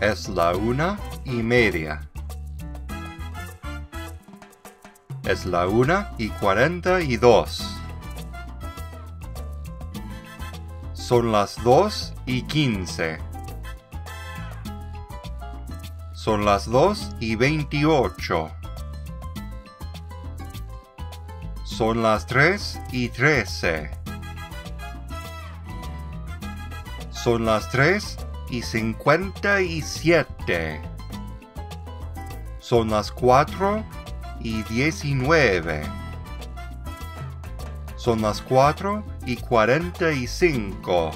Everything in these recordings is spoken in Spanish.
Es la una y media. Es la una y cuarenta y dos. Son las dos y quince. Son las dos y veintiocho. Son las tres y trece. Son las tres y cincuenta y siete. Son las cuatro y diecinueve. Son las cuatro y cuarenta y cinco.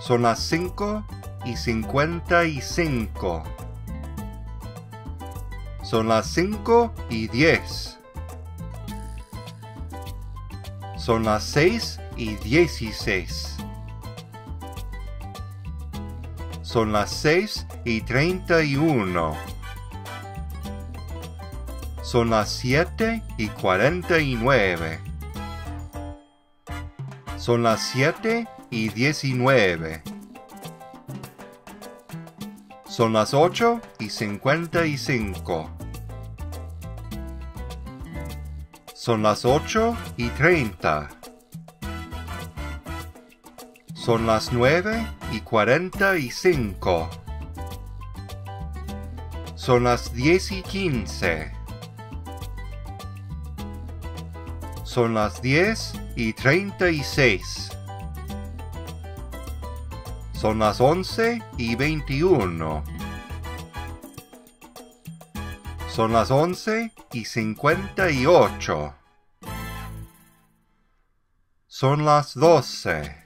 Son las cinco y cincuenta y cinco. Son las cinco y diez. Son las seis y dieciséis. Son las seis y treinta y uno. Son las siete y cuarenta y nueve. Son las siete y diecinueve. Son las ocho y cincuenta y cinco. Son las ocho y treinta. Son las nueve y cuarenta y cinco. Son las diez y quince. Son las diez y treinta y seis. Son las once y veintiuno. Son las once y cincuenta y ocho. Son las doce.